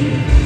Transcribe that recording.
you.